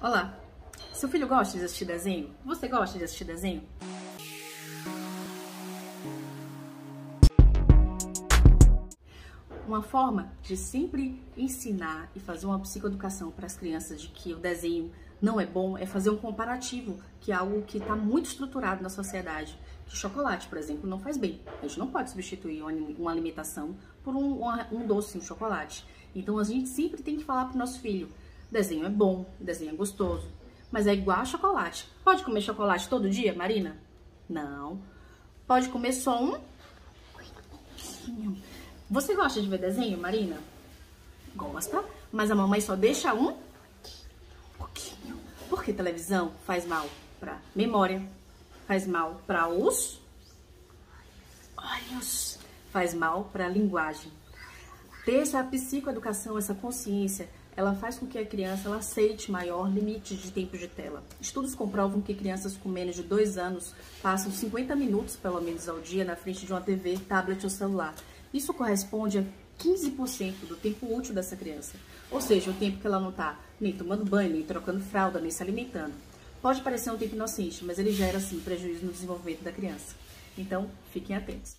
Olá, seu filho gosta de assistir desenho? Você gosta de assistir desenho? Uma forma de sempre ensinar e fazer uma psicoeducação para as crianças de que o desenho não é bom é fazer um comparativo, que é algo que está muito estruturado na sociedade. Que chocolate, por exemplo, não faz bem. A gente não pode substituir uma alimentação por um, um doce, um chocolate. Então a gente sempre tem que falar para o nosso filho Desenho é bom, desenho é gostoso, mas é igual a chocolate. Pode comer chocolate todo dia, Marina? Não. Pode comer só um. Você gosta de ver desenho, Marina? Gosta, mas a mamãe só deixa um pouquinho. Porque televisão faz mal para memória, faz mal para os olhos, faz mal para a linguagem. Ter essa psicoeducação, essa consciência ela faz com que a criança aceite maior limite de tempo de tela. Estudos comprovam que crianças com menos de 2 anos passam 50 minutos, pelo menos, ao dia na frente de uma TV, tablet ou celular. Isso corresponde a 15% do tempo útil dessa criança. Ou seja, o tempo que ela não está nem tomando banho, nem trocando fralda, nem se alimentando. Pode parecer um tempo inocente, mas ele gera, sim, prejuízo no desenvolvimento da criança. Então, fiquem atentos.